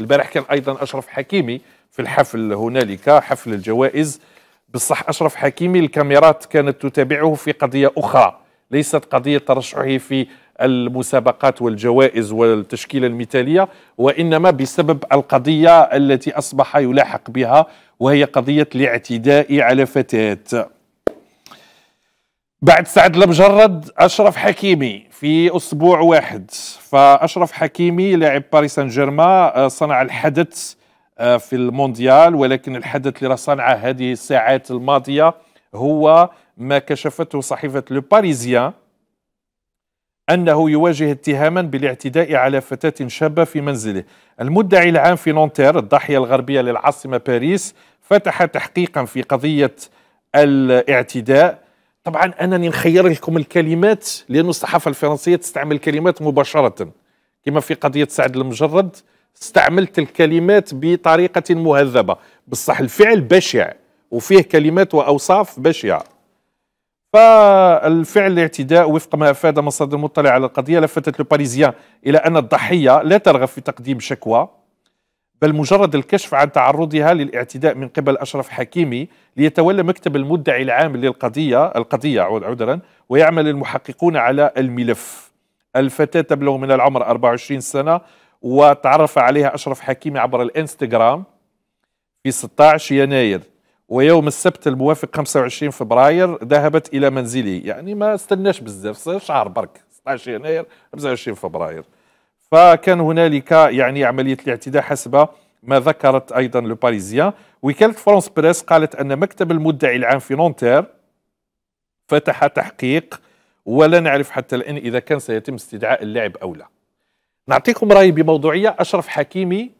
البارح كان أيضا أشرف حكيمي في الحفل هنالك حفل الجوائز. بصح أشرف حكيمي الكاميرات كانت تتابعه في قضية أخرى ليست قضية ترشحه في المسابقات والجوائز والتشكيلة المثالية وإنما بسبب القضية التي أصبح يلاحق بها وهي قضية الاعتداء على فتاة. بعد سعد المجرد أشرف حكيمي في أسبوع واحد. فأشرف حكيمي لاعب باريس سان جيرمان صنع الحدث آه، في المونديال ولكن الحدث اللي صنعه هذه الساعات الماضية هو ما كشفته صحيفة لو باريزيان أنه يواجه اتهاما بالاعتداء على فتاة شابة في منزله. المدعي العام في نونتير الضاحية الغربية للعاصمة باريس فتح تحقيقا في قضية الاعتداء. طبعا أنني نخير لكم الكلمات لأن الصحافة الفرنسية تستعمل الكلمات مباشرة كما في قضية سعد المجرد استعملت الكلمات بطريقة مهذبة. بصح الفعل بشع وفيه كلمات وأوصاف بشعة. فالفعل الاعتداء وفق ما أفاد مصادر مطلع على القضية لفتت لو باريزيان إلى أن الضحية لا ترغب في تقديم شكوى. بل مجرد الكشف عن تعرضها للاعتداء من قبل أشرف حكيمي ليتولى مكتب المدعي العام للقضيه القضية عذرا ويعمل المحققون على الملف. الفتاة تبلغ من العمر 24 سنة وتعرف عليها أشرف حكيمي عبر الإنستغرام في 16 يناير. ويوم السبت الموافق 25 فبراير ذهبت إلى منزلي يعني ما استناش بزاف شهر برك 16 يناير 25 فبراير. فكان هنالك يعني عملية الاعتداء حسب ما ذكرت أيضا لو باريزيان. وكالة فرانس بريس قالت أن مكتب المدعي العام في نونتير فتح تحقيق ولا نعرف حتى الآن إذا كان سيتم استدعاء اللاعب أو لا. نعطيكم رايي بموضوعية. أشرف حكيمي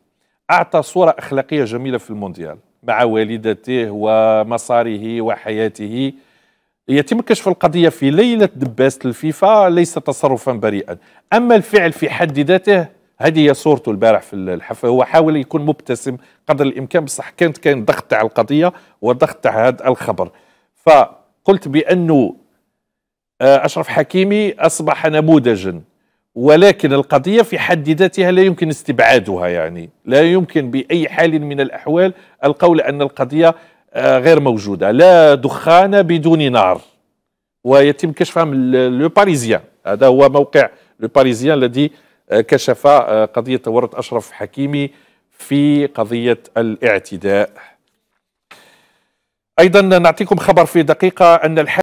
أعطى صورة أخلاقية جميلة في المونديال مع والدته ومساره وحياته. يتم كشف القضية في ليلة The Best الفيفا ليس تصرفا بريئا. أما الفعل في حد ذاته هذه هي صورته البارح في الحفل هو حاول يكون مبتسم قدر الإمكان بصح كانت كان ضغط على القضية وضغط على هذا الخبر. فقلت بأنه آه، أشرف حكيمي أصبح نموذجا ولكن القضية في حد ذاتها لا يمكن استبعادها يعني. لا يمكن بأي حال من الأحوال القول أن القضية غير موجودة. لا دخان بدون نار. ويتم كشفها من لو باريزيان. هذا هو موقع لو باريزيان الذي آه، كشف آه، قضية تورط أشرف حكيمي في قضية الاعتداء. أيضا نعطيكم خبر في دقيقة أن